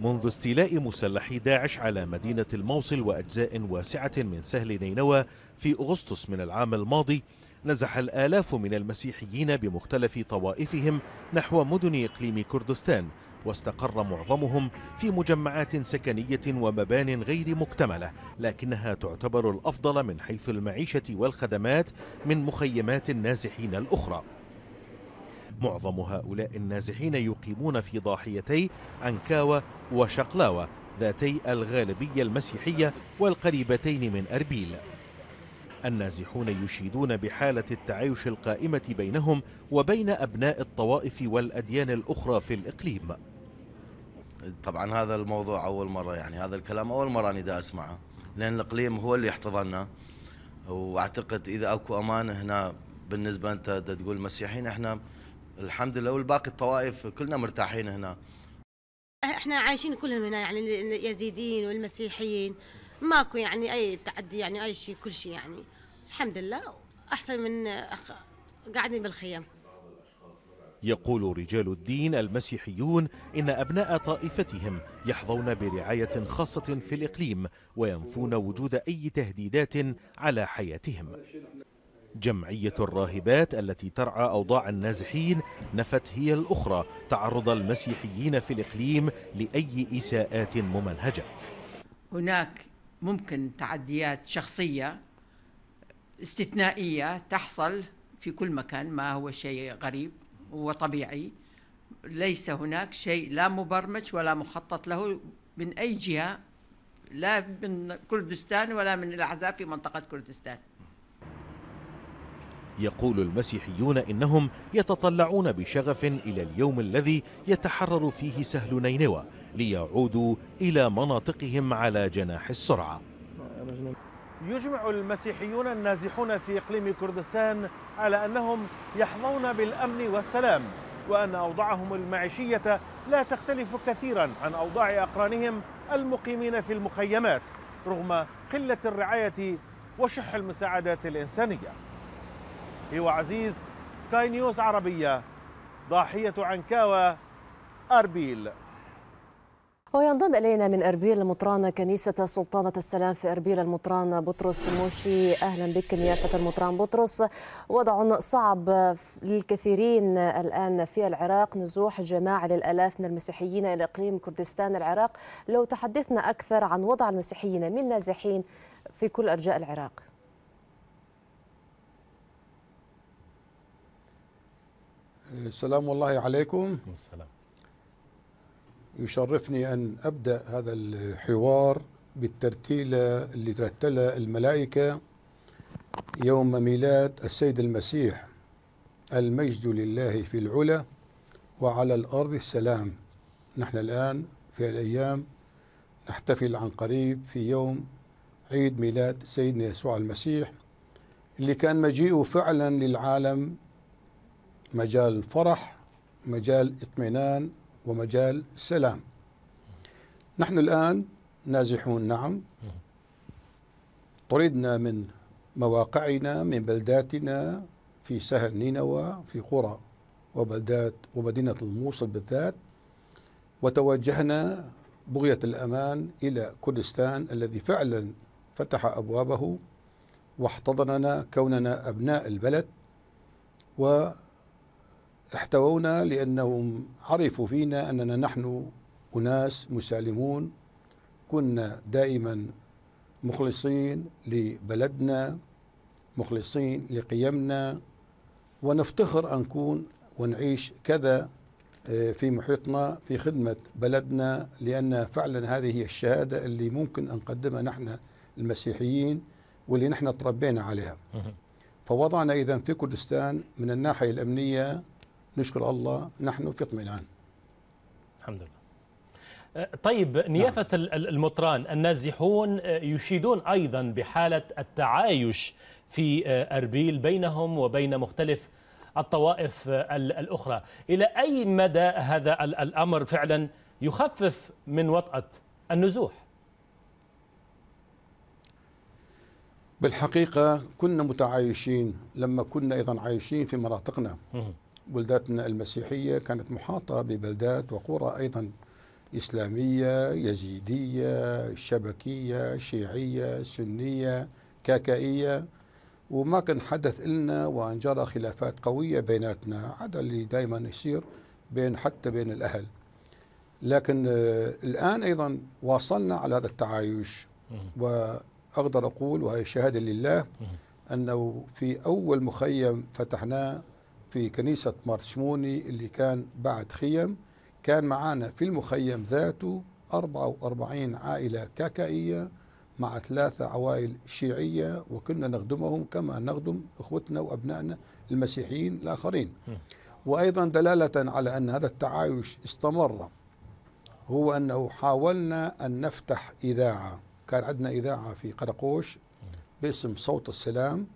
منذ استيلاء مسلحي داعش على مدينة الموصل وأجزاء واسعة من سهل نينوى في أغسطس من العام الماضي نزح الآلاف من المسيحيين بمختلف طوائفهم نحو مدن إقليم كردستان واستقر معظمهم في مجمعات سكنية ومبان غير مكتملة لكنها تعتبر الأفضل من حيث المعيشة والخدمات من مخيمات النازحين الأخرى. معظم هؤلاء النازحين يقيمون في ضاحيتي عنكاوة وشقلاوة ذاتي الغالبية المسيحية والقريبتين من أربيل. النازحون يشيدون بحالة التعايش القائمة بينهم وبين أبناء الطوائف والأديان الأخرى في الإقليم. طبعا هذا الموضوع أول مرة يعني هذا الكلام أول مرة دا أسمعه لأن الإقليم هو اللي يحتضننا وأعتقد إذا أكو أمان هنا بالنسبة أنت تقول مسيحيين إحنا الحمد لله والباقي الطوائف كلنا مرتاحين هنا. إحنا عايشين كلهم هنا يعني اليزيديين والمسيحيين ماكو يعني أي تعدي يعني أي شيء كل شيء يعني. الحمد لله أحسن من أخ... قاعدين بالخيام. يقول رجال الدين المسيحيون إن أبناء طائفتهم يحظون برعاية خاصة في الإقليم وينفون وجود أي تهديدات على حياتهم. جمعية الراهبات التي ترعى أوضاع النازحين نفت هي الأخرى تعرض المسيحيين في الإقليم لأي إساءات ممنهجة. هناك ممكن تعديات شخصية استثنائية تحصل في كل مكان ما هو شيء غريب وطبيعي ليس هناك شيء لا مبرمج ولا مخطط له من أي جهة لا من كردستان ولا من الأحزاب في منطقة كردستان. يقول المسيحيون إنهم يتطلعون بشغف إلى اليوم الذي يتحرر فيه سهل نينوى ليعودوا إلى مناطقهم على جناح السرعة. يجمع المسيحيون النازحون في إقليم كردستان على أنهم يحظون بالأمن والسلام وأن أوضاعهم المعيشية لا تختلف كثيرا عن أوضاع أقرانهم المقيمين في المخيمات رغم قلة الرعاية وشح المساعدات الإنسانية. هو عزيز سكاي نيوز عربية ضاحية عنكاوة أربيل. وينضم إلينا من أربيل المطران كنيسة سلطانة السلام في أربيل المطران بطرس موشي. أهلا بك نيافة المطران بطرس. وضع صعب للكثيرين الآن في العراق. نزوح جماعي للآلاف من المسيحيين إلى إقليم كردستان العراق. لو تحدثنا أكثر عن وضع المسيحيين من نازحين في كل أرجاء العراق؟ السلام الله عليكم. السلام. يشرفني أن أبدأ هذا الحوار بالترتيلة اللي ترتلها الملائكة يوم ميلاد السيد المسيح. المجد لله في العلا وعلى الأرض السلام. نحن الآن في الأيام نحتفل عن قريب في يوم عيد ميلاد سيدنا يسوع المسيح اللي كان مجيئه فعلا للعالم مجال فرح مجال اطمئنان ومجال سلام نحن الآن نازحون نعم. طردنا من مواقعنا من بلداتنا في سهل نينوى في قرى وبلدات ومدينة الموصل بالذات. وتوجهنا بغية الأمان إلى كردستان الذي فعلا فتح أبوابه واحتضننا كوننا أبناء البلد. و احتوونا لأنهم عرفوا فينا أننا نحن أناس مسالمون كنا دائما مخلصين لبلدنا مخلصين لقيمنا ونفتخر أن نكون ونعيش كذا في محيطنا في خدمة بلدنا لأن فعلا هذه هي الشهادة اللي ممكن أن نقدمها نحن المسيحيين واللي نحن تربينا عليها. فوضعنا إذا في كردستان من الناحية الأمنية نشكر الله نحن في اطمئنان الحمد لله. طيب نيافة نعم. المطران النازحون يشيدون أيضا بحالة التعايش في أربيل بينهم وبين مختلف الطوائف الأخرى. إلى أي مدى هذا الأمر فعلا يخفف من وطأة النزوح؟ بالحقيقة كنا متعايشين لما كنا أيضا عايشين في مناطقنا. بلداتنا المسيحية كانت محاطة ببلدات وقرى أيضا إسلامية يزيدية شبكية شيعية سنية كاكائية. وما كان حدث لنا وأن جرى خلافات قوية بيناتنا هذا اللي دائما يصير بين حتى بين الأهل. لكن آه، الآن أيضا واصلنا على هذا التعايش. وأقدر أقول وهي شهادة لله أنه في أول مخيم فتحناه في كنيسة مارتشموني اللي كان بعد خيم كان معنا في المخيم ذاته 44 عائلة كاكائية مع ثلاثة عوائل شيعية وكنا نخدمهم كما نخدم إخوتنا وأبنائنا المسيحيين الآخرين. وأيضا دلالة على أن هذا التعايش استمر هو أنه حاولنا أن نفتح إذاعة. كان عندنا إذاعة في قرقوش باسم صوت السلام.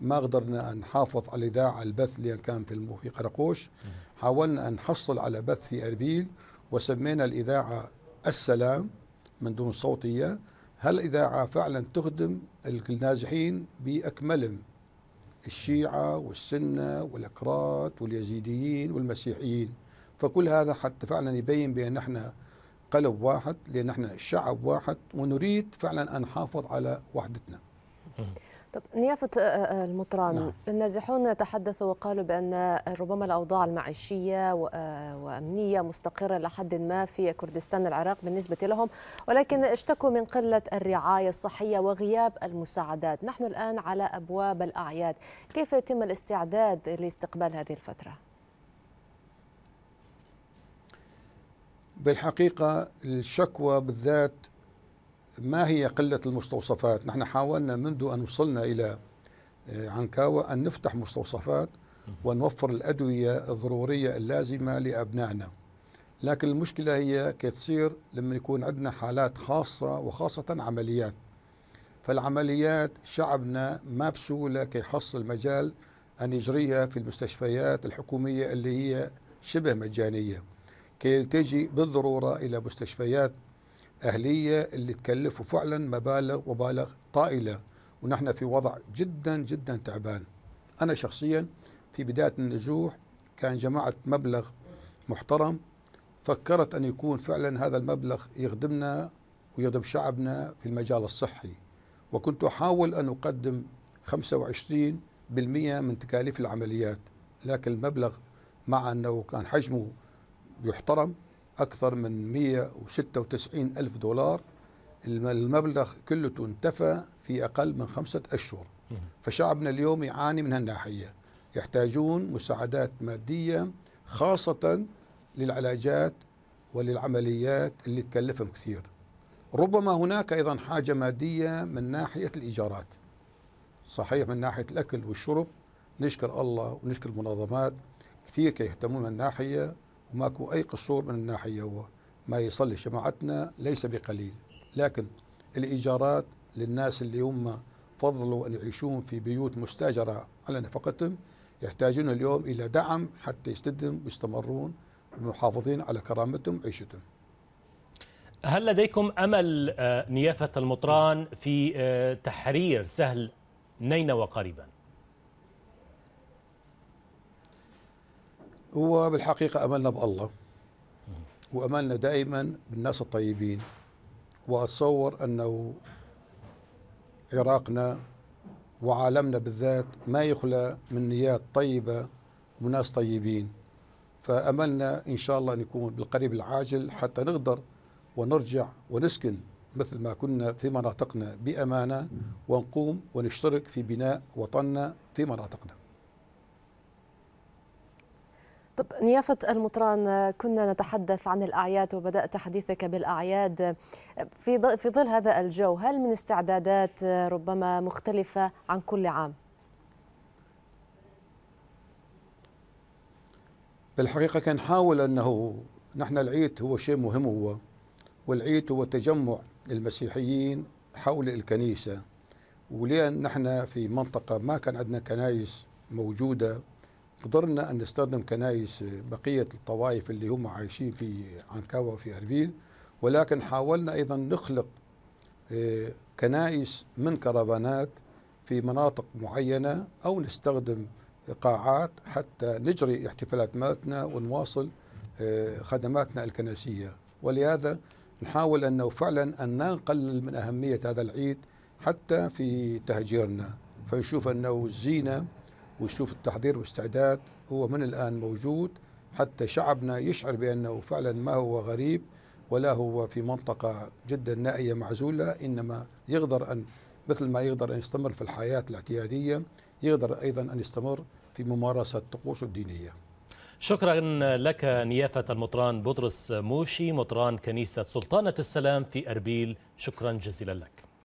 ما قدرنا أن نحافظ على الإذاعة البث اللي كان في في قرقوش. حاولنا أن نحصل على بث في أربيل وسمينا الإذاعة السلام من دون صوتية. هالإذاعة فعلا تخدم النازحين بأكملهم الشيعة والسنة والأكراد واليزيديين والمسيحيين. فكل هذا حتى فعلا يبين بأن إحنا قلب واحد لأن إحنا شعب واحد ونريد فعلا أن نحافظ على وحدتنا. طب نيافة آه، آه، المطران نعم. النازحون تحدثوا وقالوا بأن ربما الأوضاع المعيشية آه، وأمنية مستقرة لحد ما في كردستان العراق بالنسبة لهم ولكن اشتكوا من قلة الرعاية الصحية وغياب المساعدات نحن الآن على أبواب الأعياد كيف يتم الاستعداد لاستقبال هذه الفترة؟ بالحقيقة الشكوى بالذات ما هي قلة المستوصفات؟ نحن حاولنا منذ أن وصلنا إلى آه، عنكاوة أن نفتح مستوصفات ونوفر الأدوية الضرورية اللازمة لأبنائنا. لكن المشكلة هي كي تصير لما يكون عندنا حالات خاصة وخاصة عمليات. فالعمليات شعبنا ما بسهولة كي يحصل مجال أن يجريها في المستشفيات الحكومية اللي هي شبه مجانية. كي تجي بالضرورة إلى مستشفيات أهلية اللي تكلفوا فعلا مبالغ ومبالغ طائلة. ونحن في وضع جدا جدا تعبان. أنا شخصيا في بداية النزوح كان جمعت مبلغ محترم. فكرت أن يكون فعلا هذا المبلغ يخدمنا ويخدم شعبنا في المجال الصحي. وكنت أحاول أن أقدم 25% من تكاليف العمليات. لكن المبلغ مع أنه كان حجمه يحترم أكثر من 196 ألف دولار. الم- المبلغ كله انتفى في أقل من خمسة أشهر. فشعبنا اليوم يعاني من هالناحية. يحتاجون مساعدات مادية خاصة للعلاجات وللعمليات اللي تكلفهم كثير. ربما هناك أيضا حاجة مادية من ناحية الإيجارات. صحيح من ناحية الأكل والشرب. نشكر الله ونشكر المنظمات. كثير يهتمون من الناحية وماكو أي قصور من الناحية هو. ما يصلي جماعتنا ليس بقليل. لكن الإيجارات للناس اللي هم فضلوا أن يعيشون في بيوت مستاجرة على نفقتهم يحتاجون اليوم إلى دعم حتى يستدم ويستمرون محافظين على كرامتهم وعيشتهم هل لديكم أمل آه، نيافة المطران في آه، تحرير سهل نينوى قريبا؟ هو بالحقيقة أملنا بالله وأملنا دائما بالناس الطيبين. وأتصور أنه عراقنا وعالمنا بالذات ما يخلى من نيات طيبة وناس طيبين. فأملنا إن شاء الله أن يكون بالقريب العاجل حتى نقدر ونرجع ونسكن مثل ما كنا في مناطقنا بأمانة ونقوم ونشترك في بناء وطننا في مناطقنا طب نيافة المطران كنا نتحدث عن الأعياد وبدأت حديثك بالأعياد في في ظل هذا الجو هل من استعدادات ربما مختلفة عن كل عام؟ بالحقيقة كان نحاول أنه نحن العيد هو شيء مهم هو والعيد هو تجمع المسيحيين حول الكنيسة ولأن نحن في منطقة ما كان عندنا كنايس موجودة قدرنا أن نستخدم كنايس بقية الطوائف اللي هم عايشين في عنكاوة وفي أربيل ولكن حاولنا أيضا نخلق آه، كنائس من كرفانات في مناطق معينة أو نستخدم قاعات حتى نجري احتفالات مالتنا ونواصل آه، خدماتنا الكنسية. ولهذا نحاول أنه فعلا أن نقلل من أهمية هذا العيد حتى في تهجيرنا. فيشوف أنه الزينة ويشوف التحضير والاستعداد هو من الآن موجود. حتى شعبنا يشعر بأنه فعلا ما هو غريب ولا هو في منطقة جدا نائية معزولة إنما يقدر أن مثل ما يقدر أن يستمر في الحياة الاعتيادية يقدر أيضا أن يستمر في ممارسة طقوسه الدينية. شكرا لك نيافة المطران بطرس موشي مطران كنيسة سلطانة السلام في أربيل. شكرا جزيلا لك.